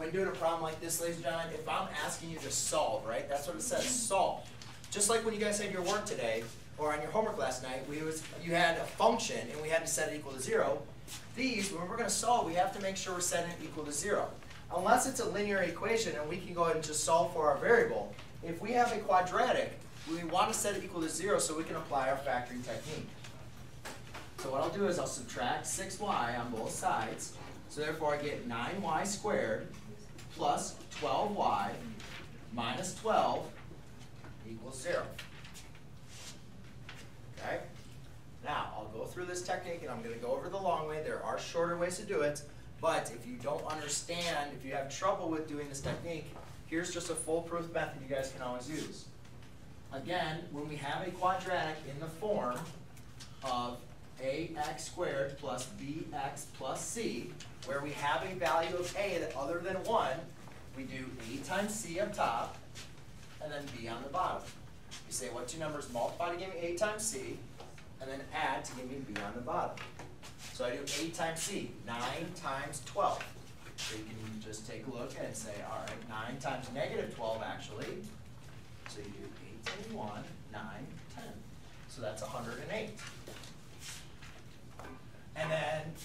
when doing a problem like this, ladies and gentlemen, if I'm asking you to solve, right, that's what it says, solve. Just like when you guys had your work today, or on your homework last night, we was, you had a function and we had to set it equal to zero. These, when we're gonna solve, we have to make sure we're setting it equal to zero. Unless it's a linear equation and we can go ahead and just solve for our variable, if we have a quadratic, we wanna set it equal to zero so we can apply our factoring technique. So what I'll do is I'll subtract six y on both sides, so therefore I get nine y squared plus twelve y minus twelve equals zero. Okay? Now, I'll go through this technique and I'm gonna go over the long way. There are shorter ways to do it, but if you don't understand, if you have trouble with doing this technique, here's just a foolproof method you guys can always use. Again, when we have a quadratic in the form of ax squared plus bx plus c, where we have a value of a that other than 1, we do a times c up top and then b on the bottom. You say what two numbers multiply to give me a times c and then add to give me b on the bottom. So I do a times c, 9 times 12. So you can just take a look and say, all right, 9 times negative 12 actually. So you do 8 times 1, 9, 10. So that's 108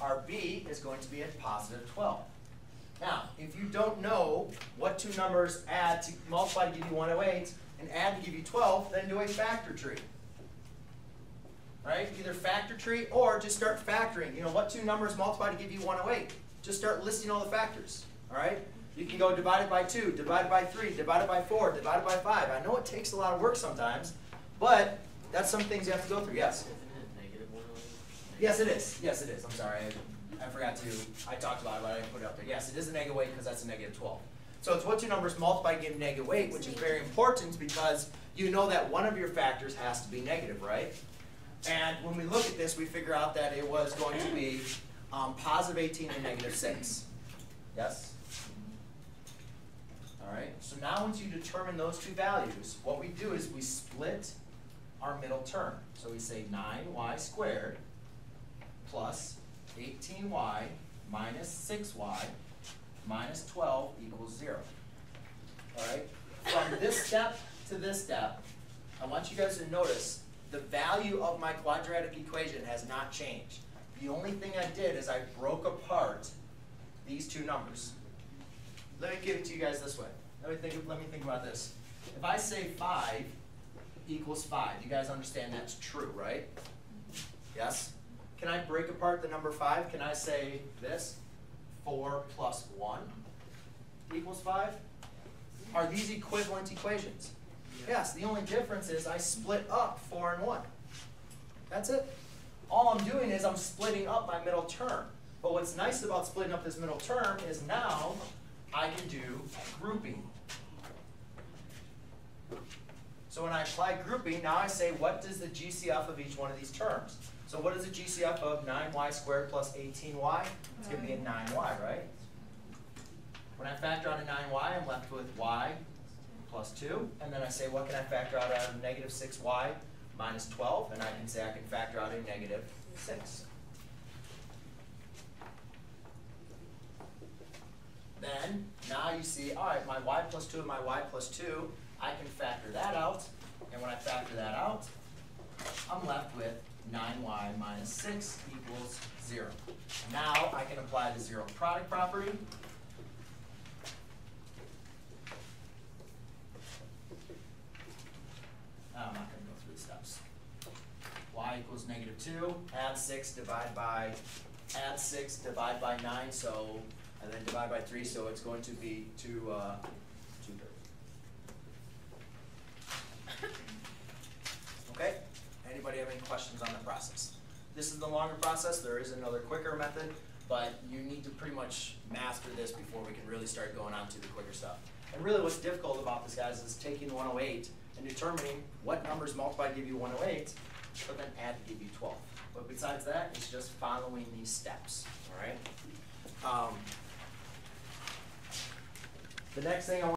our b is going to be at positive twelve. Now, if you don't know what two numbers add to multiply to give you 108 and add to give you 12, then do a factor tree. Right? Either factor tree or just start factoring. You know, what two numbers multiply to give you 108? Just start listing all the factors. All right? You can go divided by 2, divided by 3, divided by 4, divided by 5. I know it takes a lot of work sometimes, but that's some things you have to go through. Yes? Yes, it is. Yes, it is. I'm sorry. I, I forgot to, I talked about it, but I didn't put it up there. Yes, it is a negative 8 because that's a negative 12. So it's what two numbers multiply to give negative 8, which is very important because you know that one of your factors has to be negative, right? And when we look at this, we figure out that it was going to be um, positive 18 and negative 6. Yes? All right, so now once you determine those two values, what we do is we split our middle term. So we say 9y squared plus 18y minus 6y minus 12 equals 0. All right? From this step to this step, I want you guys to notice the value of my quadratic equation has not changed. The only thing I did is I broke apart these two numbers. Let me give it to you guys this way. Let me think, let me think about this. If I say 5 equals 5, you guys understand that's true, right? Yes? Can I break apart the number 5? Can I say this? 4 plus 1 equals 5? Are these equivalent equations? Yes, the only difference is I split up 4 and 1. That's it. All I'm doing is I'm splitting up my middle term. But what's nice about splitting up this middle term is now I can do grouping. So when I apply grouping, now I say what does the GCF of each one of these terms? So what is the GCF of 9y squared plus 18y? It's going to be a 9y, right? When I factor out a 9y, I'm left with y plus 2. And then I say, what can I factor out of negative 6y minus 12? And I can say I can factor out a negative 6. Then, now you see, all right, my y plus 2 and my y plus 2, I can factor that out. And when I factor that out, I'm left with 9y minus 6 equals 0. Now I can apply the zero product property. I'm not going to go through the steps. y equals negative 2, add 6, divide by, add 6, divide by 9, so, and then divide by 3, so it's going to be 2, uh, 2 thirds. Okay? Anybody have any questions on the process? This is the longer process. There is another quicker method, but you need to pretty much master this before we can really start going on to the quicker stuff. And really what's difficult about this, guys, is taking 108 and determining what numbers multiply give you 108, but then add to give you 12. But besides that, it's just following these steps, all right? Um, the next thing I want